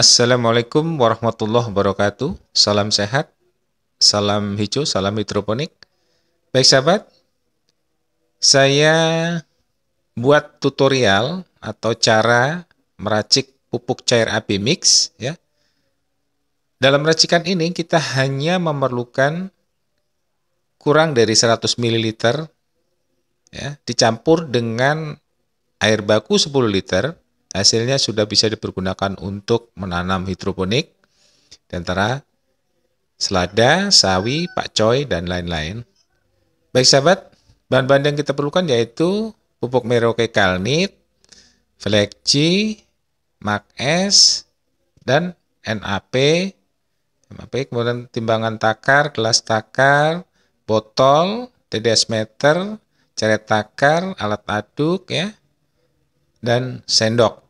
Assalamualaikum warahmatullahi wabarakatuh. Salam sehat, salam hijau, salam hidroponik. Baik sahabat, saya buat tutorial atau cara meracik pupuk cair AB mix ya. Dalam racikan ini kita hanya memerlukan kurang dari 100 ml ya, dicampur dengan air baku 10 liter Hasilnya sudah bisa dipergunakan untuk menanam hidroponik antara selada, sawi, pakcoy, dan lain-lain. Baik sahabat, bahan-bahan yang kita perlukan yaitu pupuk Merauke Kalnit, Flexi, S, dan NAP, NAP, kemudian timbangan takar, gelas takar, botol, TDS meter, ceret takar, alat aduk ya, dan sendok.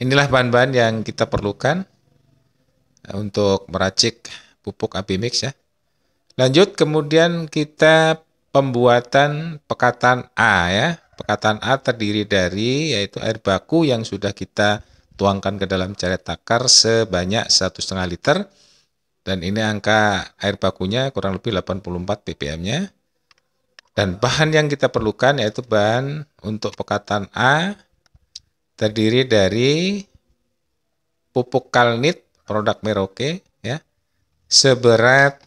Inilah bahan-bahan yang kita perlukan eh, untuk meracik pupuk Abimix ya. Lanjut kemudian kita pembuatan pekatan A ya. Pekatan A terdiri dari yaitu air baku yang sudah kita tuangkan ke dalam ceret takar sebanyak 1,5 liter dan ini angka air bakunya kurang lebih 84 ppm-nya. Dan bahan yang kita perlukan yaitu bahan untuk pekatan A terdiri dari pupuk kalnit produk Merauke ya seberat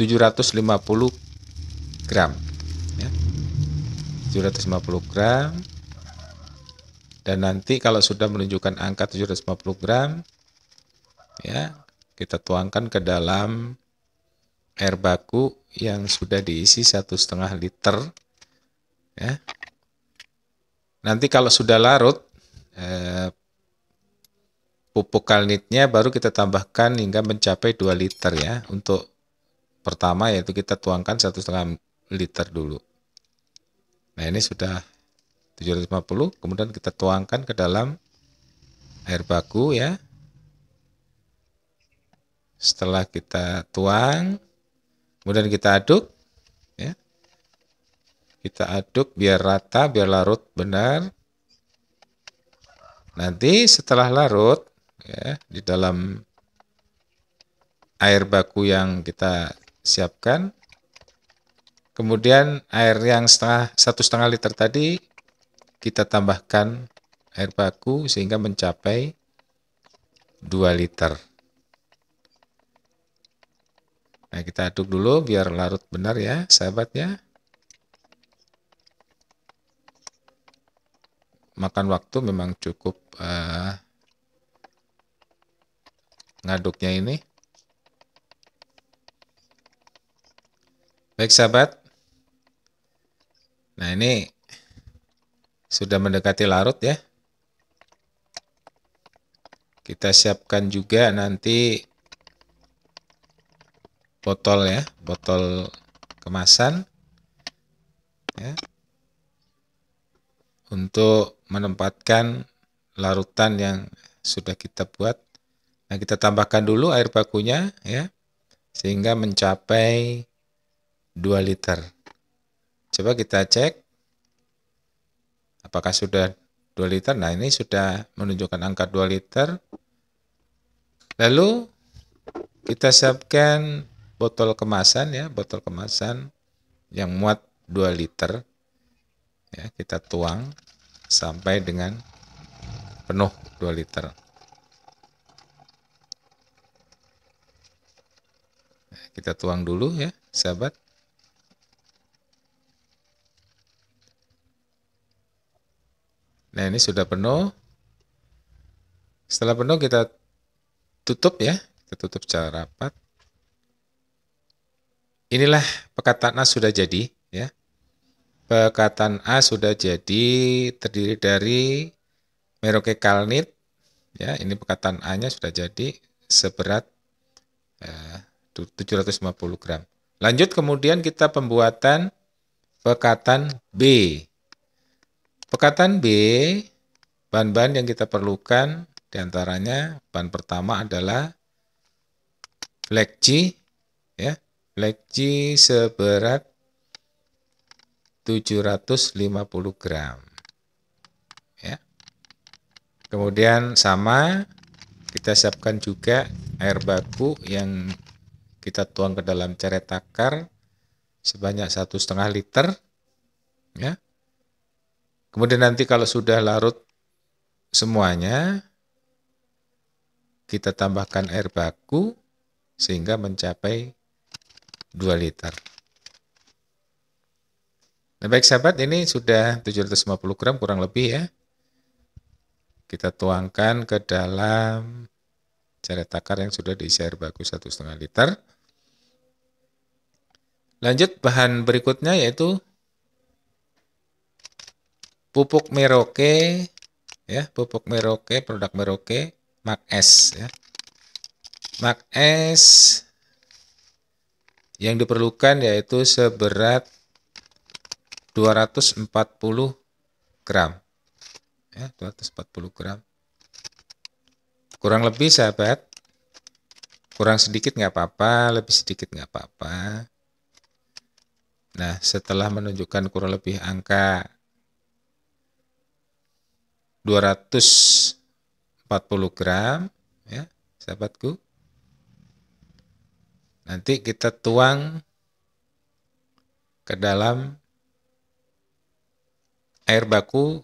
750 gram ya. 750 gram dan nanti kalau sudah menunjukkan angka 750 gram ya kita tuangkan ke dalam air baku yang sudah diisi satu setengah liter ya. Nanti kalau sudah larut eh, pupuk kalnitnya baru kita tambahkan hingga mencapai 2 liter ya. Untuk pertama yaitu kita tuangkan satu setengah liter dulu. Nah ini sudah 750 kemudian kita tuangkan ke dalam air baku ya. Setelah kita tuang Kemudian kita aduk ya. Kita aduk biar rata, biar larut benar. Nanti setelah larut ya di dalam air baku yang kita siapkan, kemudian air yang setengah satu setengah liter tadi kita tambahkan air baku sehingga mencapai 2 liter. Nah, kita aduk dulu biar larut benar ya, sahabat ya. Makan waktu memang cukup uh, ngaduknya ini. Baik sahabat. Nah ini sudah mendekati larut ya. Kita siapkan juga nanti botol ya, botol kemasan ya. Untuk menempatkan larutan yang sudah kita buat. Nah, kita tambahkan dulu air bakunya ya sehingga mencapai 2 liter. Coba kita cek apakah sudah 2 liter. Nah, ini sudah menunjukkan angka 2 liter. Lalu kita siapkan botol kemasan ya, botol kemasan yang muat 2 liter. Ya, kita tuang sampai dengan penuh 2 liter. Kita tuang dulu ya, sahabat. Nah, ini sudah penuh. Setelah penuh kita tutup ya, kita tutup secara rapat. Inilah pekataan A sudah jadi ya. Pekataan A sudah jadi terdiri dari Merauke Kalnit ya, ini pekataan A-nya sudah jadi seberat eh, 750 gram. Lanjut kemudian kita pembuatan pekatan B. Pekatan B, bahan-bahan yang kita perlukan di antaranya bahan pertama adalah flexi ya Leci seberat 750 gram. Ya. Kemudian sama kita siapkan juga air baku yang kita tuang ke dalam ceret takar sebanyak satu setengah liter ya kemudian nanti kalau sudah larut semuanya kita tambahkan air baku sehingga mencapai 2 liter. Nah baik sahabat ini sudah 750 gram kurang lebih ya. Kita tuangkan ke dalam ceret takar yang sudah diisi air baku satu setengah liter. Lanjut bahan berikutnya yaitu pupuk Merauke ya, pupuk Merauke, produk Merauke, Mak S ya. Mak S yang diperlukan yaitu seberat 240 gram. Ya, 240 gram. Kurang lebih sahabat, kurang sedikit nggak apa-apa, lebih sedikit nggak apa-apa. Nah, setelah menunjukkan kurang lebih angka 240 gram, ya, sahabatku. Nanti kita tuang ke dalam air baku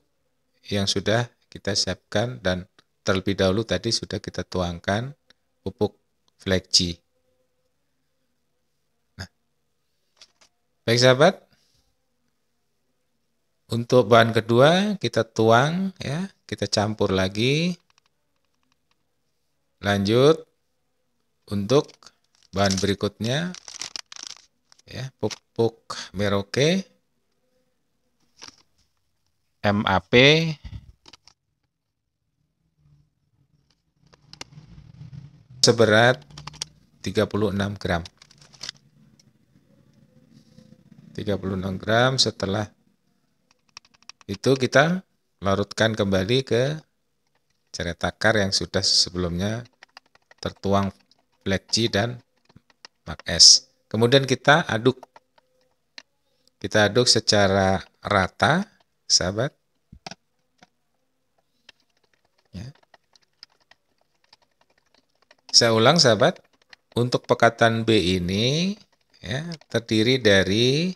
yang sudah kita siapkan dan terlebih dahulu tadi sudah kita tuangkan pupuk flexi. Baik sahabat, untuk bahan kedua kita tuang ya, kita campur lagi. Lanjut untuk bahan berikutnya ya, pupuk Merauke MAP seberat 36 gram. 36 gram setelah itu kita larutkan kembali ke ceret takar yang sudah sebelumnya tertuang black G dan mak S. Kemudian kita aduk. Kita aduk secara rata, sahabat. Ya. Saya ulang sahabat, untuk pekatan B ini ya, terdiri dari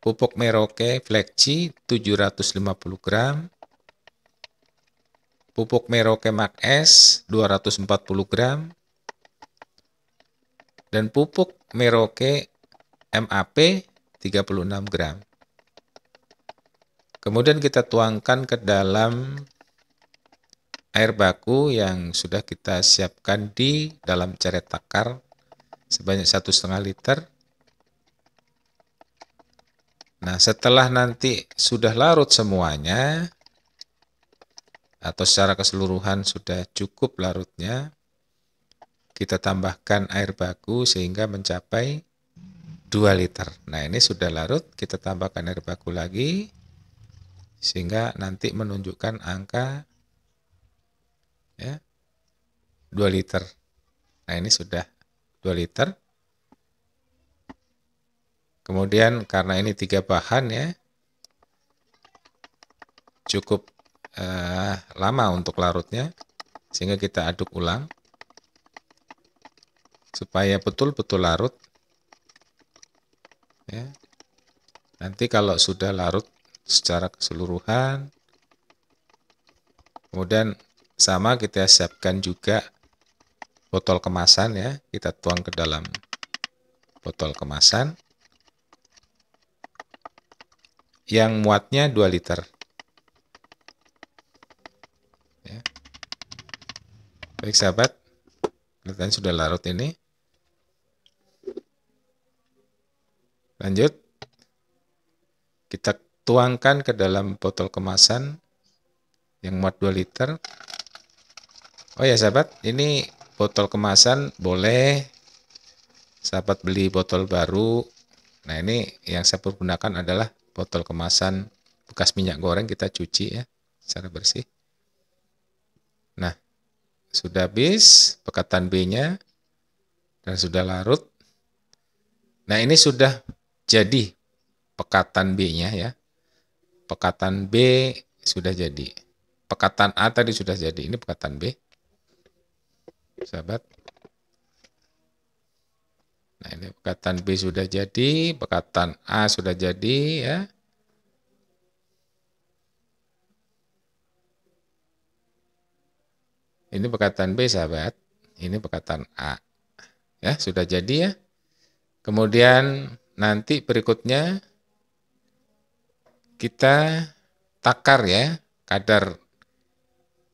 pupuk Merauke Flexi 750 gram, pupuk Merauke Max S 240 gram, dan pupuk Merauke MAP 36 gram. Kemudian kita tuangkan ke dalam air baku yang sudah kita siapkan di dalam ceret takar sebanyak satu setengah liter Nah, setelah nanti sudah larut semuanya, atau secara keseluruhan sudah cukup larutnya, kita tambahkan air baku sehingga mencapai 2 liter. Nah, ini sudah larut, kita tambahkan air baku lagi, sehingga nanti menunjukkan angka ya, 2 liter. Nah, ini sudah 2 liter. Kemudian karena ini tiga bahan ya, cukup uh, lama untuk larutnya, sehingga kita aduk ulang supaya betul-betul larut. Ya. Nanti kalau sudah larut secara keseluruhan, kemudian sama kita siapkan juga botol kemasan ya, kita tuang ke dalam botol kemasan yang muatnya 2 liter. Ya. Baik sahabat, kelihatannya sudah larut ini. Lanjut, kita tuangkan ke dalam botol kemasan yang muat 2 liter. Oh ya sahabat, ini botol kemasan boleh sahabat beli botol baru. Nah ini yang saya pergunakan adalah botol kemasan bekas minyak goreng kita cuci ya secara bersih. Nah, sudah habis pekatan B-nya dan sudah larut. Nah, ini sudah jadi pekatan B-nya ya. Pekatan B sudah jadi. pekatan A tadi sudah jadi, ini pekatan B. Sahabat. Nah, ini pekatan B sudah jadi, pekatan A sudah jadi ya. Ini pekatan B, sahabat. Ini pekatan A. Ya, sudah jadi ya. Kemudian nanti berikutnya kita takar ya kadar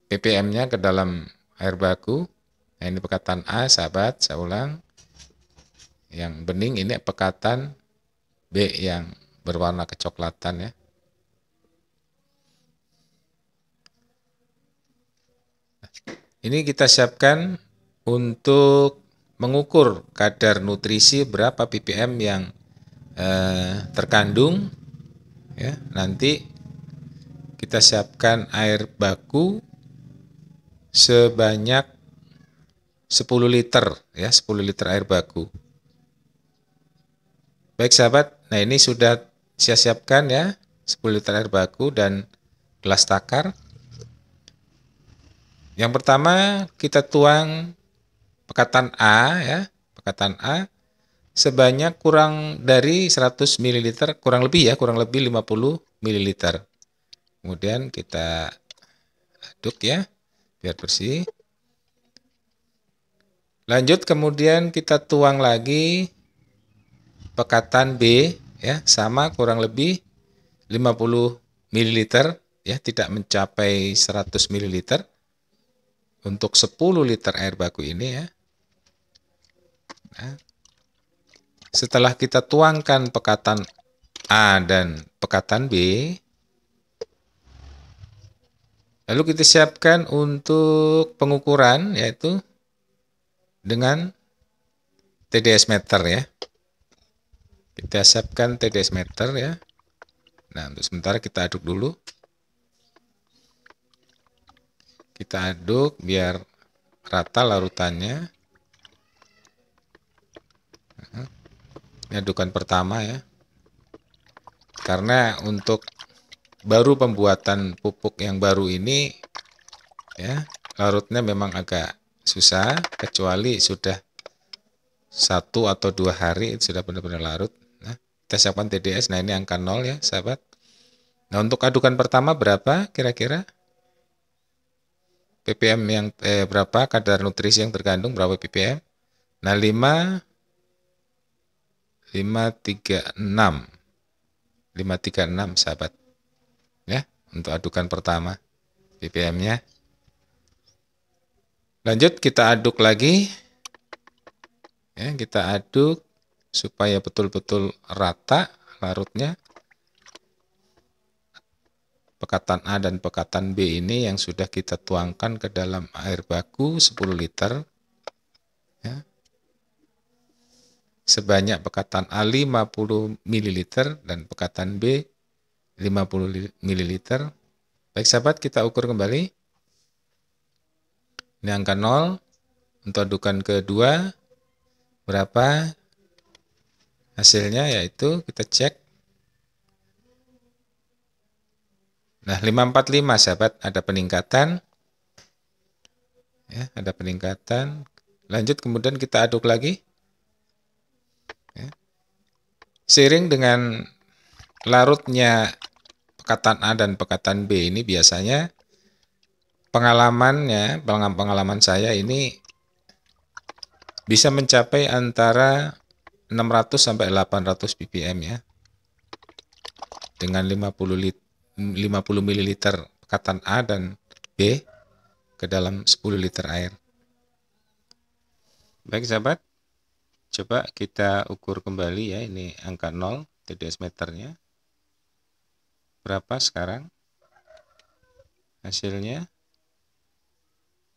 ppm-nya ke dalam air baku. Nah, ini pekatan A, sahabat, saya ulang. Yang bening ini pekatan B yang berwarna kecoklatan ya. Ini kita siapkan untuk mengukur kadar nutrisi berapa ppm yang eh, terkandung ya. Nanti kita siapkan air baku sebanyak 10 liter ya 10 liter air baku. Baik sahabat. Nah ini sudah saya siapkan ya 10 liter air baku dan gelas takar. Yang pertama kita tuang pekatan A ya, pekatan A sebanyak kurang dari 100 ml, kurang lebih ya, kurang lebih 50 ml. Kemudian kita aduk ya, biar bersih. Lanjut kemudian kita tuang lagi pekatan B ya, sama kurang lebih 50 ml ya, tidak mencapai 100 ml untuk 10 liter air baku ini ya. Nah, setelah kita tuangkan pekatan A dan pekatan B, lalu kita siapkan untuk pengukuran yaitu dengan TDS meter ya. Kita siapkan TDS meter ya. Nah, untuk sementara kita aduk dulu. kita aduk biar rata larutannya adukan pertama ya. Karena untuk baru pembuatan pupuk yang baru ini ya larutnya memang agak susah kecuali sudah satu atau dua hari sudah benar-benar larut. Nah, kita siapkan TDS nah ini angka nol ya sahabat. Nah untuk adukan pertama berapa kira-kira? Ppm yang eh, berapa? Kadar nutrisi yang terkandung berapa ppm nah 5 536 536 sahabat. Ya untuk adukan pertama ppm nya lanjut kita aduk lagi. Ya kita aduk supaya betul-betul rata larutnya. Pekatan A dan pekatan B ini yang sudah kita tuangkan ke dalam air baku 10 liter. Ya. Sebanyak pekatan A 50 ml dan pekatan B 50 ml baik sahabat kita ukur kembali ini angka 0 untuk adukan kedua berapa hasilnya yaitu kita cek Nah, 545 sahabat ada peningkatan. Ya, ada peningkatan. Lanjut kemudian kita aduk lagi. Seiring dengan larutnya pekatan A dan pekatan B ini biasanya pengalamannya, pengalaman saya ini bisa mencapai antara 600 sampai 800 ppm ya. Dengan 50 liter 50 ml pekatan A dan B ke dalam 10 liter air. Baik sahabat, coba kita ukur kembali ya ini angka 0 TDS meternya. Berapa sekarang? Hasilnya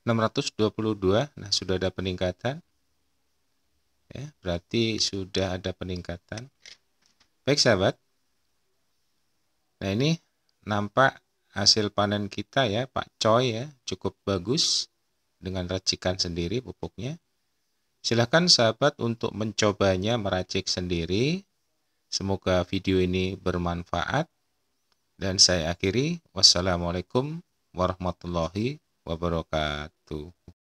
622. Nah, sudah ada peningkatan. Ya, berarti sudah ada peningkatan. Baik sahabat. Nah, ini nampak hasil panen kita ya Pak Choi ya cukup bagus dengan racikan sendiri pupuknya. Silahkan sahabat untuk mencobanya meracik sendiri. Semoga video ini bermanfaat. Dan saya akhiri. Wassalamualaikum warahmatullahi wabarakatuh.